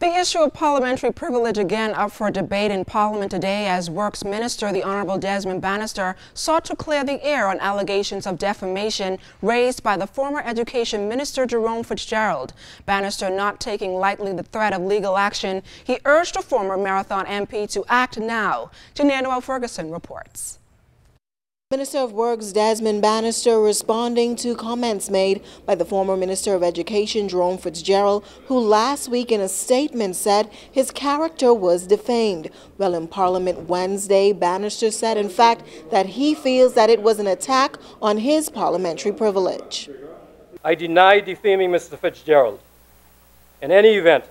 The issue of parliamentary privilege again up for debate in Parliament today as Works Minister, the Honorable Desmond Bannister, sought to clear the air on allegations of defamation raised by the former Education Minister Jerome Fitzgerald. Bannister not taking lightly the threat of legal action, he urged the former Marathon MP to act now. Noel Ferguson reports. Minister of Works Desmond Bannister responding to comments made by the former Minister of Education Jerome Fitzgerald, who last week in a statement said his character was defamed. Well, in Parliament Wednesday, Bannister said, in fact, that he feels that it was an attack on his parliamentary privilege. I deny defaming Mr. Fitzgerald. In any event,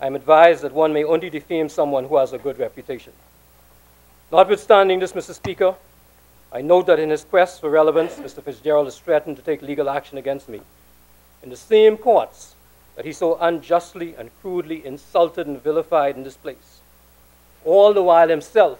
I am advised that one may only defame someone who has a good reputation. Notwithstanding this, Mr. Speaker, I note that in his quest for relevance, Mr. Fitzgerald has threatened to take legal action against me in the same courts that he so unjustly and crudely insulted and vilified in this place, all the while himself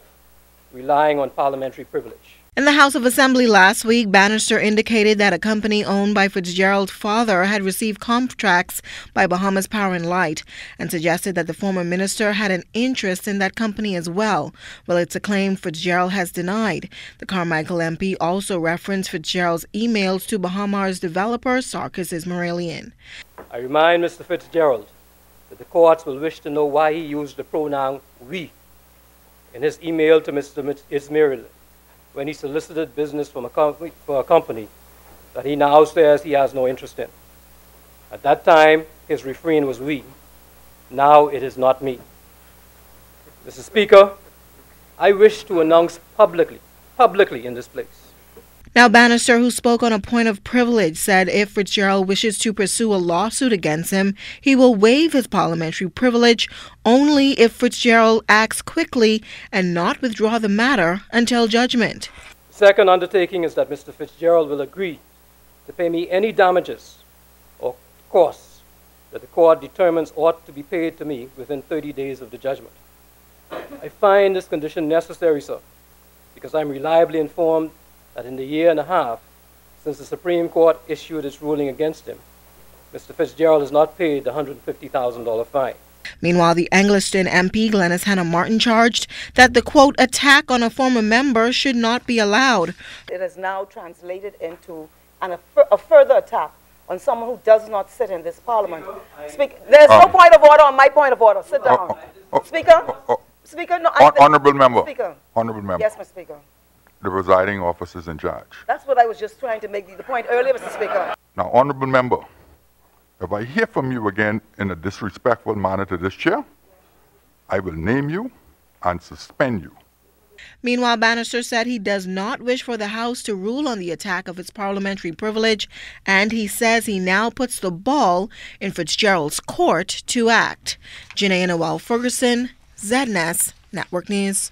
relying on parliamentary privilege. In the House of Assembly last week, Bannister indicated that a company owned by Fitzgerald's father had received contracts by Bahamas Power and Light and suggested that the former minister had an interest in that company as well. Well, it's a claim Fitzgerald has denied. The Carmichael MP also referenced Fitzgerald's emails to Bahamas developer Sarkis Izmirlian. I remind Mr. Fitzgerald that the courts will wish to know why he used the pronoun we in his email to Mr. Izmirlian when he solicited business from a company, for a company that he now says he has no interest in. At that time, his refrain was we. Now it is not me. Mr. Speaker, I wish to announce publicly, publicly in this place, now, Bannister, who spoke on a point of privilege, said if Fitzgerald wishes to pursue a lawsuit against him, he will waive his parliamentary privilege only if Fitzgerald acts quickly and not withdraw the matter until judgment. Second undertaking is that Mr. Fitzgerald will agree to pay me any damages or costs that the court determines ought to be paid to me within 30 days of the judgment. I find this condition necessary, sir, because I'm reliably informed that in the year and a half since the Supreme Court issued its ruling against him, Mr. Fitzgerald has not paid the $150,000 fine. Meanwhile, the Englerston MP Glenys Hanna Martin charged that the quote attack on a former member should not be allowed. It is now translated into an, a, a, further attack on someone who does not sit in this parliament. Speak, there's no ah. point of order on my point of order. Sit ah, down. Oh, oh, Speaker? Oh, Speaker, no. honorable member. Speaker. Honorable member. Yes, Mr. Speaker the presiding officers and judge. That's what I was just trying to make the point earlier, Mr. Speaker. Now, honorable member, if I hear from you again in a disrespectful manner to this chair, I will name you and suspend you. Meanwhile, Bannister said he does not wish for the House to rule on the attack of its parliamentary privilege, and he says he now puts the ball in Fitzgerald's court to act. Janae Noel Ferguson, ZNS Network News.